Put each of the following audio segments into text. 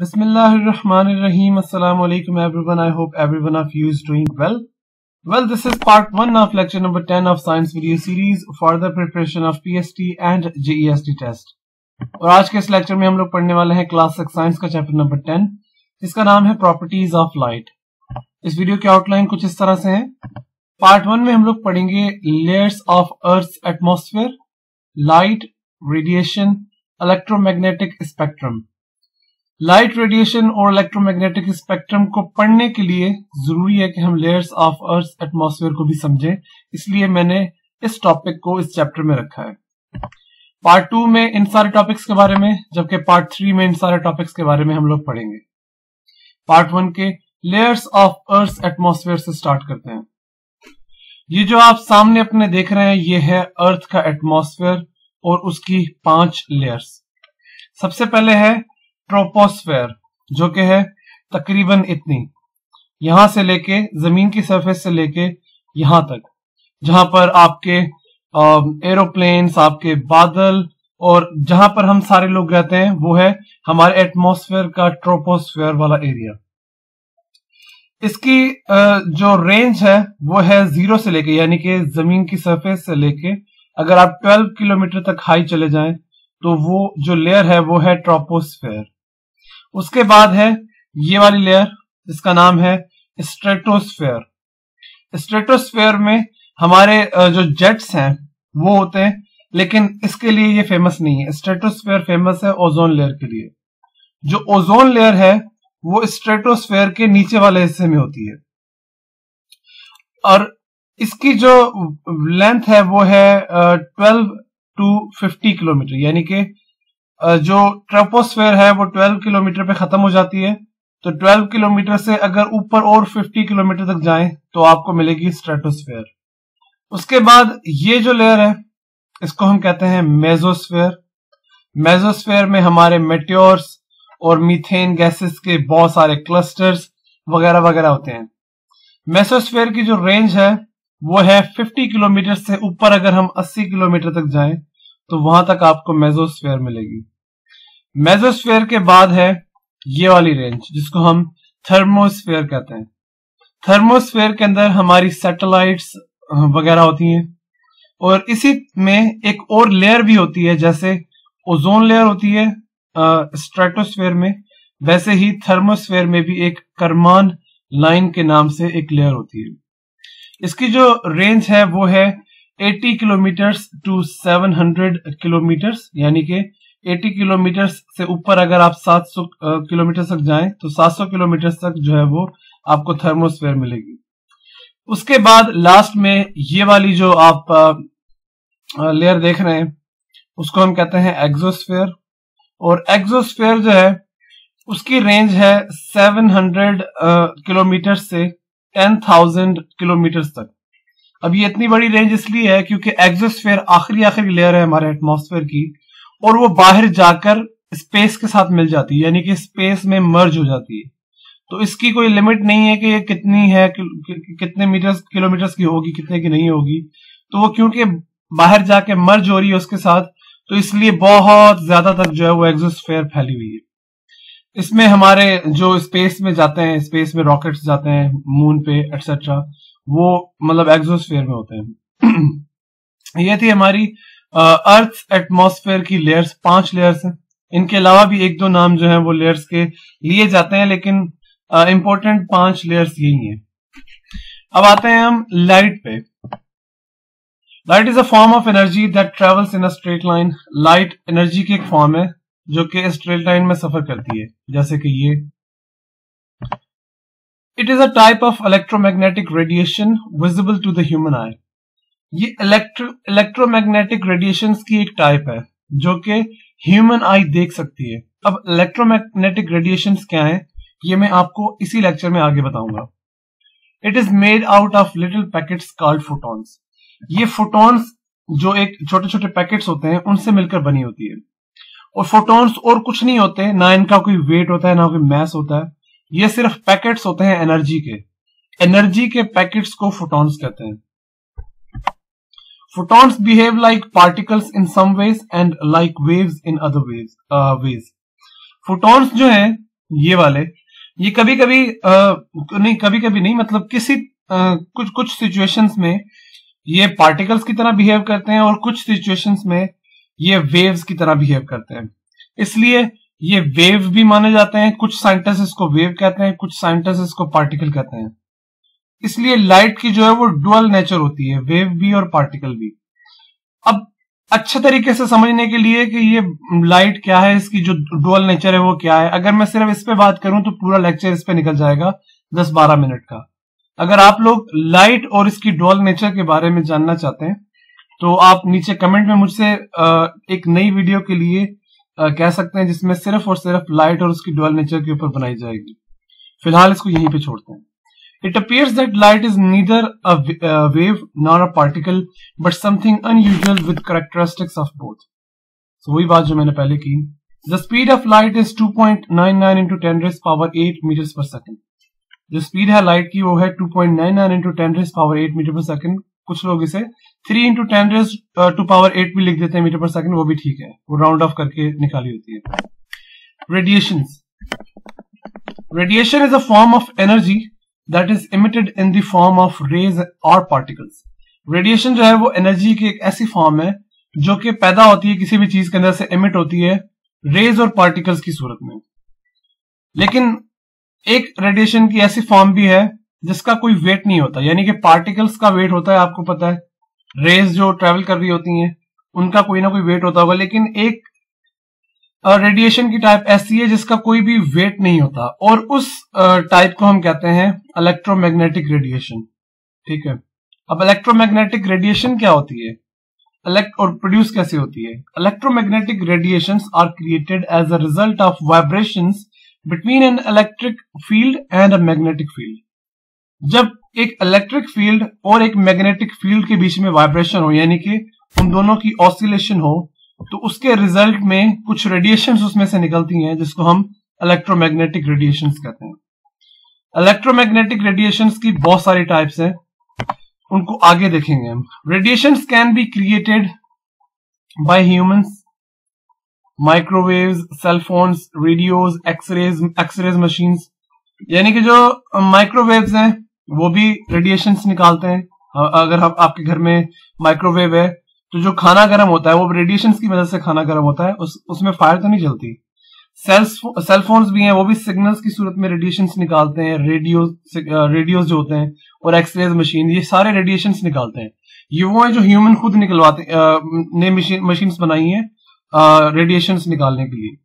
Bismillahirrahmanirrahim. Assalamu alaikum everyone. I hope everyone of you is doing well. Well, this is part 1 of lecture number 10 of science video series for the preparation of PST and JEST test. और आज के इस lecture में हम लोग पढ़ने वाले हैं क्लास सिक्स साइंस का चैप्टर नंबर 10 जिसका नाम है प्रॉपर्टीज़ ऑफ़ लाइट इस वीडियो की आउटलाइन कुछ इस तरह से है पार्ट वन में हम लोग पढ़ेंगे layers of earth atmosphere light radiation electromagnetic spectrum light radiation और इलेक्ट्रोमैग्नेटिक स्पेक्ट्रम को पढ़ने के लिए ज़रूरी है कि हम लेयर्स ऑफ़ अर्थ एटमॉस्फेयर को भी समझें। इसलिए मैंने इस टॉपिक को इस चैप्टर में रखा है। पार्ट टू में इन सारे टॉपिक्स के बारे में, जबकि पार्ट थ्री में इन सारे टॉपिक्स के बारे में हम लोग पढ़ेंगे। पार्ट वन के लेयर्स ऑफ़ अर्थ एटमोस्फेयर से स्टार्ट करते हैं। ये जो आप सामने अपने देख रहे हैं, ये है अर्थ का एटमॉस्फेयर और उसकी पाँच लेयर्स सबसे पहले है ट्रोपोस्फेयर, जो कि है तकरीबन इतनी। यहाँ से लेके, ज़मीन की सरफेस से लेके यहाँ तक, जहाँ पर आपके एरोप्लेन्स आपके बादल और जहाँ पर हम सारे लोग रहते हैं, वो है हमारे एटमॉस्फेयर का ट्रोपोस्फेयर वाला एरिया इसकी जो रेंज है, वो है ज़ीरो से लेके, यानी कि ज़मीन की सरफेस से लेके, अगर आप 12 किलोमीटर तक हाई चले जाएँ तो वो जो लेयर है, वो है ट्रोपोस्फेयर उसके बाद है ये वाली लेयर जिसका नाम है स्ट्रेटोस्फेयर स्ट्रेटोस्फेयर में हमारे जो जेट्स हैं, वो होते हैं, लेकिन इसके लिए ये फ़ेमस नहीं है। स्ट्रेटोस्फेयर फ़ेमस है ओजोन लेयर के लिए। जो ओजोन लेयर है, वो स्ट्रेटोस्फेयर के नीचे वाले हिस्से में होती है। और इसकी जो लेंथ है, वो है ट्वेल्व टू फिफ्टी किलोमीटर यानी कि जो ट्रोपोस्फेयर है, वो 12 किलोमीटर पे खत्म हो जाती है। तो 12 किलोमीटर से अगर ऊपर और 50 किलोमीटर तक जाएँ तो आपको मिलेगी स्ट्रेटोस्फेयर। उसके बाद ये जो लेयर है, इसको हम कहते हैं मेजोस्फेयर मेजोस्फेयर में हमारे मेट्योर्स और मीथेन गैसेस के बहुत सारे क्लस्टर्स वगैरह वगैरह होते हैं। मेसोस्फेयर की जो रेंज है, वो है 50 किलोमीटर से ऊपर अगर हम 80 किलोमीटर तक जाएँ तो वहाँ तक आपको मेजोस्फेयर मिलेगी। मेजोस्फेयर के बाद है ये वाली रेंज, जिसको हम थर्मोस्फेयर कहते हैं। थर्मोस्फेयर के अंदर हमारी सैटेलाइट्स वगैरह होती हैं। और इसी में एक और लेयर भी होती है, जैसे ओजोन लेयर होती है स्ट्रेटोस्फेयर में। वैसे ही थर्मोस्फेयर में भी एक करमान लाइन के नाम से एक लेयर होती है। इसकी जो रेंज है, वो है 80 किलोमीटर टू 700 किलोमीटर यानी कि 80 किलोमीटर से ऊपर अगर आप 700 किलोमीटर तक जाएँ तो 700 किलोमीटर तक जो है वो आपको थर्मोस्फेयर मिलेगी। उसके बाद लास्ट में ये वाली जो आप लेयर देख रहे हैं उसको हम कहते हैं एक्सोस्फेयर और एक्सोस्फेयर जो है उसकी रेंज है 700 किलोमीटर से 10,000 किलोमीटर तक। अब ये इतनी बड़ी रेंज इसलिए है क्योंकि एक्सोस्फेयर आखिरी आखिरी लेयर है हमारे एटमॉस्फेयर की। और वो बाहर जाकर स्पेस के साथ मिल जाती है यानी कि स्पेस में मर्ज हो जाती है। तो इसकी कोई लिमिट नहीं है कि ये कितनी है कि, कि, कितने मीटर किलोमीटर की होगी कितने की नहीं होगी। तो वो क्योंकि बाहर जाके मर्ज हो रही है उसके साथ तो इसलिए बहुत ज़्यादा तक जो है वो एग्जोस्फेयर फैली हुई है। इसमें हमारे जो स्पेस में जाते हैं स्पेस में रॉकेट्स जाते हैं मून पे एक्सेट्रा वो मतलब एग्जोस्फेयर में होते हैं। ये थी हमारी अर्थ एटमॉस्फेयर की लेयर्स पाँच लेयर्स हैं। इनके अलावा भी एक दो नाम जो है वो लेयर्स के लिए जाते हैं, लेकिन इंपॉर्टेंट पाँच लेयर्स यही हैं। अब आते हैं हम लाइट पे। Light is a form of energy that travels in a straight line light energy की एक फॉर्म है, जो कि स्ट्रेट लाइन में सफ़र करती है, जैसे कि ये। It is a type of electromagnetic radiation visible to the human eye ये इलेक्ट्रो इलेक्ट्रोमैग्नेटिक रेडिएशन की एक टाइप है, जो कि ह्यूमन आई देख सकती है। अब इलेक्ट्रोमैग्नेटिक रेडिएशन क्या है, ये मैं आपको इसी लेक्चर में आगे बताऊँगा। It is made out of little packets called photons ये फोटॉन्स जो एक छोटे छोटे पैकेट्स होते हैं, उनसे मिलकर बनी होती है। और फोटॉन्स और कुछ नहीं होते, ना इनका कोई वेट होता है, ना कोई मैस होता है। ये सिर्फ़ पैकेट्स होते हैं एनर्जी के। एनर्जी के पैकेट्स को फोटॉन्स कहते हैं। Photons behave like particles in some ways and like waves in other ways ways photons जो हैं ये वाले ये कभी कभी आ, नहीं कभी कभी नहीं मतलब किसी आ, कुछ कुछ सिचुएशंस में ये पार्टिकल्स की तरह बिहेव करते हैं और कुछ सिचुएशंस में ये वेव्स की तरह बिहेव करते हैं। इसलिए ये वेव भी माने जाते हैं कुछ साइंटिस्ट इसको वेव कहते हैं कुछ साइंटिस्ट इसको पार्टिकल कहते हैं। इसलिए लाइट की जो है वो डुअल नेचर होती है वेव भी और पार्टिकल भी। अब अच्छे तरीके से समझने के लिए कि ये लाइट क्या है, इसकी जो डुअल नेचर है वो क्या है। अगर मैं सिर्फ़ इस पे बात करूँ तो पूरा लेक्चर इस पे निकल जाएगा दस बारह मिनट का। अगर आप लोग लाइट और इसकी डुअल नेचर के बारे में जानना चाहते हैं तो आप नीचे कमेंट में मुझसे एक नई वीडियो के लिए कह सकते हैं जिसमें सिर्फ़ और सिर्फ़ लाइट और उसकी डुअल नेचर के ऊपर बनाई जाएगी। फ़िलहाल इसको यहीं पे छोड़ते हैं। It appears that light is neither a wave nor a particle, but something unusual with characteristics of both. So वही बात जो मैंने पहले की The speed of light is 2.99 into 10 raised power 8 meters per second. जो स्पीड है light की वो है 2.99 into 10 raised power 8 metre per second कुछ लोग इसे 3 into 10 raised टू पावर 8 भी लिख देते हैं मीटर पर सेकंड वो भी ठीक है वो राउंड ऑफ़ करके निकाली होती है radiation radiation is a form of energy that is emitted in the form of rays और पार्टिकल्स रेडिएशन जो है वो एनर्जी की एक ऐसी फॉर्म है, जो कि पैदा होती है किसी भी चीज़ के अंदर से इमिट होती है रेज और पार्टिकल्स की सूरत में। लेकिन एक रेडिएशन की ऐसी फॉर्म भी है, जिसका कोई वेट नहीं होता। यानी कि पार्टिकल्स का वेट होता है, आपको पता है। रेज जो ट्रेवल कर रही होती हैं, उनका कोई ना कोई वेट होता होगा, लेकिन एक रेडिएशन की टाइप ऐसी है जिसका कोई भी वेट नहीं होता। और उस टाइप को हम कहते हैं इलेक्ट्रोमैग्नेटिक रेडिएशन ठीक है? अब इलेक्ट्रोमैग्नेटिक रेडिएशन क्या होती है? और प्रोड्यूस कैसे होती है? Electromagnetic radiation are created as a result of vibration between an electric field and a magnetic field जब एक इलेक्ट्रिक फ़ील्ड और एक मैग्नेटिक फ़ील्ड के बीच में वाइब्रेशन हो, यानी कि उन दोनों की ऑसिलेशन हो तो उसके रिज़ल्ट में कुछ रेडिएशन उसमें से निकलती हैं जिसको हम इलेक्ट्रोमैग्नेटिक रेडिएशन कहते हैं। इलेक्ट्रोमैग्नेटिक रेडिएशन की बहुत सारी टाइप्स हैं उनको आगे देखेंगे हम। Radiation can be created by humans microwaves cellphones radios X rays X rays machine यानी कि जो माइक्रोवेव्स हैं वो भी रेडिएशन निकालते हैं। अगर आप, आपके घर में माइक्रोवेव है तो जो खाना गर्म होता है, वो रेडिएशन की वजह से खाना गर्म होता है, उस, उसमें फायर तो नहीं चलती सेल फोन्स भी हैं, वो भी सिग्नल्स की सूरत में रेडिएशन निकालते हैं रेडियो रेडियोस जो होते हैं, और एक्सरेज मशीन ये सारे रेडिएशन निकालते हैं। ये वो है जो ह्यूमन खुद निकलवाते ने मशीन बनाई हैं रेडिएशन निकालने के लिए।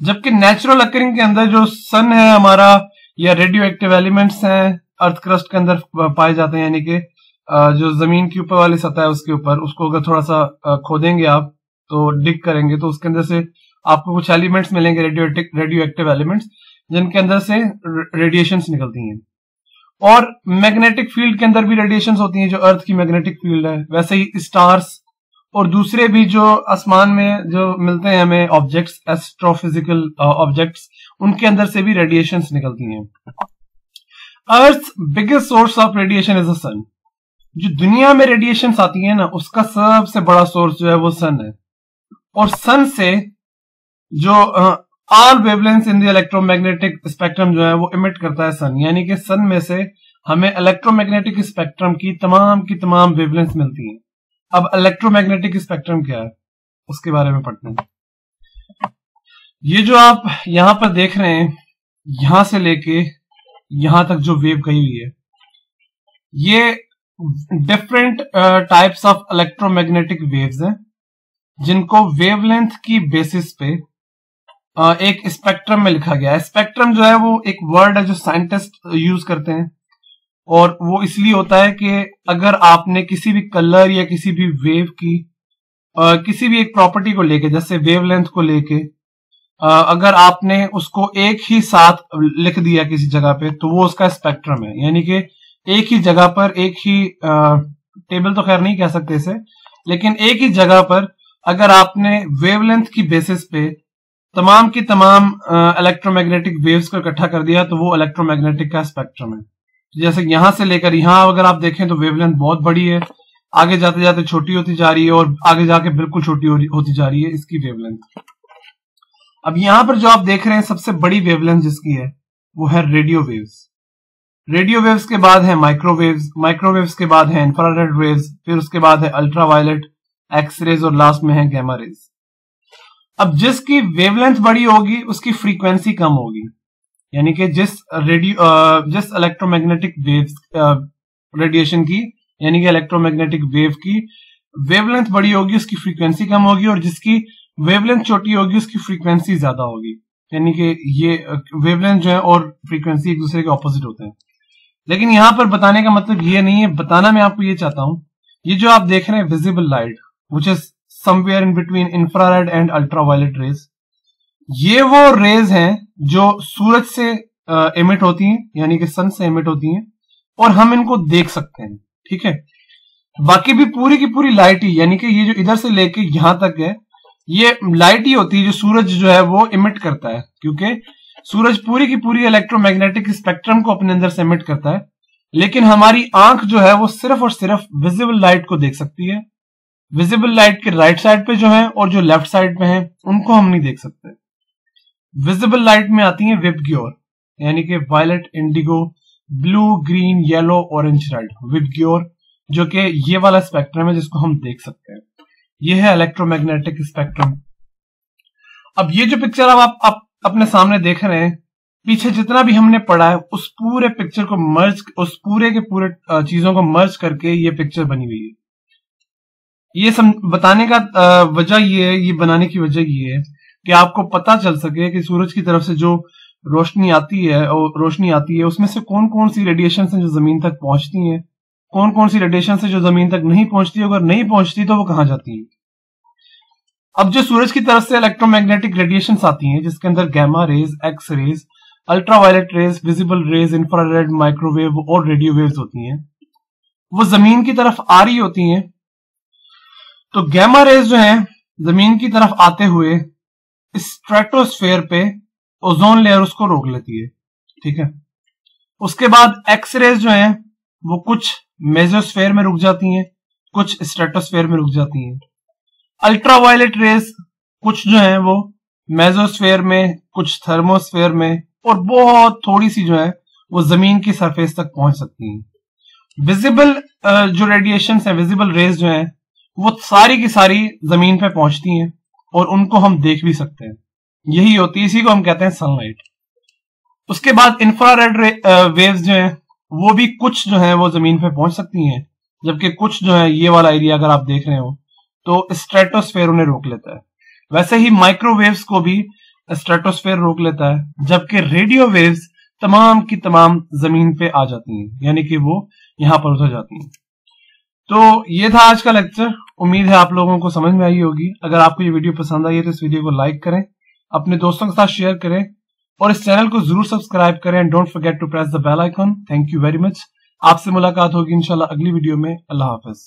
जबकि नेचुरल अकरिंग के अंदर जो सन है, हमारा, या रेडियो एक्टिव एलिमेंट्स हैं अर्थ क्रस्ट के अंदर पाए जाते हैं, यानी कि जो ज़मीन के ऊपर वाली सतह है उसके ऊपर, उसको अगर थोड़ा सा खोदेंगे आप तो डिग करेंगे तो उसके अंदर से आपको कुछ एलिमेंट्स मिलेंगे रेडियो एक्टिव एलिमेंट्स, जिनके अंदर से रेडिएशन निकलती हैं। और मैग्नेटिक फ़ील्ड के अंदर भी रेडिएशन होती हैं, जो अर्थ की मैग्नेटिक फ़ील्ड है, वैसे ही स्टार्स और दूसरे भी जो आसमान में जो मिलते हैं हमें ऑब्जेक्ट्स एस्ट्रोफिजिकल ऑब्जेक्ट्स उनके अंदर से भी रेडिएशन निकलती हैं। Earth biggest source of radiation is the sun जो दुनिया में रेडिएशन आती है ना, उसका सबसे बड़ा सोर्स जो है वो सन है। और सन से जो all wavelengths in the electromagnetic spectrum जो है वो इमिट करता है सन यानी कि सन में से हमें इलेक्ट्रोमैग्नेटिक स्पेक्ट्रम की तमाम की तमाम वेवलेंस मिलती हैं। अब इलेक्ट्रोमैग्नेटिक स्पेक्ट्रम क्या है? उसके बारे में पढ़ते हैं। ये जो आप यहाँ पर देख रहे हैं, यहाँ से लेके यहाँ तक जो वेव गई हुई है, ये different types of electromagnetic waves हैं जिनको वेवलेंथ की बेसिस पे uh, एक स्पेक्ट्रम में लिखा गया है। स्पेक्ट्रम जो है वो एक वर्ड है जो साइंटिस्ट यूज़ करते हैं। और वो इसलिए होता है कि अगर आपने किसी भी कलर या किसी भी वेव की uh, किसी भी एक प्रॉपर्टी को लेके जैसे वेवलेंथ को लेके uh, अगर आपने उसको एक ही साथ लिख दिया किसी जगह पे तो वो उसका स्पेक्ट्रम है। यानी कि एक ही जगह पर एक ही टेबल तो खैर नहीं कह सकते इसे, लेकिन एक ही जगह पर अगर आपने वेवलेंथ की बेसिस पे तमाम की तमाम इलेक्ट्रोमैग्नेटिक वेव्स को इकट्ठा कर दिया तो वो इलेक्ट्रोमैग्नेटिक का स्पेक्ट्रम है। जैसे यहाँ से लेकर यहाँ अगर आप देखें तो वेवलेंथ बहुत बड़ी है, आगे जाते जाते छोटी होती जा रही है और आगे जाके बिल्कुल छोटी होती जा रही है इसकी वेवलेंथ अब यहाँ पर जो आप देख रहे हैं सबसे बड़ी वेवलेंथ जिसकी है, वो है रेडियो वेव्स रेडियो वेव्स के बाद है माइक्रोवेव्स माइक्रोवेव्स के बाद है इंफ्रारेड वेव्स, फिर उसके बाद है अल्ट्रावायलेट एक्स रेज और लास्ट में है गैमा रेज अब जिसकी वेवलेंथ बड़ी होगी, उसकी फ्रीक्वेंसी कम होगी. यानी कि जिस रेडियो जिस इलेक्ट्रोमैग्नेटिक वेव्स रेडिएशन की, यानी कि इलेक्ट्रोमैग्नेटिक वेव की वेवलेंथ बड़ी होगी, उसकी फ्रीक्वेंसी कम होगी और जिसकी वेवलेंथ छोटी होगी, उसकी फ्रीक्वेंसी ज़्यादा होगी. यानी कि ये वेवलेंथ जो है और फ्रीक्वेंसी एक दूसरे के ऑपोजिट होते हैं. लेकिन यहाँ पर बताने का मतलब ये नहीं है, बताना मैं आपको ये चाहता हूँ, ये जो आप देख रहे हैं visible light which is somewhere in between infrared and ultraviolet rays ये वो रेज हैं जो सूरज से इमिट होती हैं, यानी कि सन से इमिट होती हैं, और हम इनको देख सकते हैं, ठीक है? बाकी भी पूरी की पूरी लाइट ही, यानी कि ये जो इधर से लेके यहाँ तक है, ये लाइट ही होती है जो सूरज जो है वो इमिट करता है, क्योंकि सूरज पूरी की पूरी इलेक्ट्रोमैग्नेटिक स्पेक्ट्रम को अपने अंदर से इमिट करता है लेकिन हमारी आँख जो है वो सिर्फ़ और सिर्फ़ विजिबल लाइट को देख सकती है। विजिबल लाइट के राइट साइड पे जो है और जो लेफ़्ट साइड पे है उनको हम नहीं देख सकते। विजिबल लाइट में आती है विबग्योर यानी कि violet indigo blue green yellow orange red VIBGYOR जो कि ये वाला स्पेक्ट्रम है जिसको हम देख सकते हैं। ये है इलेक्ट्रोमैग्नेटिक स्पेक्ट्रम अब ये जो पिक्चर अब आप, आप अपने सामने देख रहे हैं। पीछे जितना भी हमने पढ़ा है उस पूरे पिक्चर को मर्ज उस पूरे के पूरे चीज़ों को मर्ज करके ये पिक्चर बनी हुई है। ये सम, बताने का वजह ये है ये बनाने की वजह ये है कि आपको पता चल सके कि सूरज की तरफ़ से जो रोशनी आती है और रोशनी आती है उसमें से कौन कौन सी रेडिएशन है जो ज़मीन तक पहुँचती है? कौन कौन सी रेडिएशन है जो ज़मीन तक नहीं पहुँचती अगर नहीं पहुँचती तो वो कहाँ जाती है? अब जो सूरज की तरफ़ से इलेक्ट्रोमैग्नेटिक रेडिएशन आती हैं, जिसके अंदर gamma rays X rays ultraviolet rays visible rays infrared microwave और रेडियो वेव्स होती हैं, वो ज़मीन की तरफ़ आ रही होती हैं। तो गैमा रेज जो है, ज़मीन की तरफ़ आते हुए स्ट्रेटोस्फेयर पे ओजोन लेयर उसको रोक लेती है, ठीक है? उसके बाद एक्स रेज जो है, वो कुछ मेजोस्फेयर में रुक जाती हैं, कुछ स्ट्रेटोस्फेयर में रुक जाती हैं। अल्ट्रावायलेट रेज कुछ जो है वो मेजोस्फेयर में, कुछ थर्मोस्फेयर में और बहुत थोड़ी सी जो है वो ज़मीन की सरफेस तक पहुँच सकती हैं। विजिबल जो रेडिएशन है विजिबल रेज जो है, वो सारी की सारी ज़मीन पे पहुँचती हैं और उनको हम देख भी सकते हैं। यही होती है, इसी को हम कहते हैं सनलाइट उसके बाद इंफ्रारेड वेव्स जो है, वो भी कुछ जो है वो ज़मीन पे पहुँच सकती हैं, जबकि कुछ जो है, ये वाला एरिया अगर आप देख रहे हो तो स्ट्रेटोस्फेयर उन्हें रोक लेता है। वैसे ही माइक्रोवेव्स को भी स्ट्रेटोस्फेयर रोक लेता है, जबकि रेडियो वेव्स तमाम की तमाम ज़मीन पे आ जाती हैं, यानी कि वो यहाँ पर उतर जाती हैं। तो ये था आज का लेक्चर उम्मीद है आप लोगों को समझ में आई होगी। अगर आपको ये वीडियो पसंद आई है तो इस वीडियो को लाइक करें, अपने दोस्तों के साथ शेयर करें, और इस चैनल को ज़रूर सब्सक्राइब करें don't forget to press the bell icon thank you very much आपसे मुलाकात होगी इंशाल्लाह अगली वीडियो में। अल्लाह हाफिज।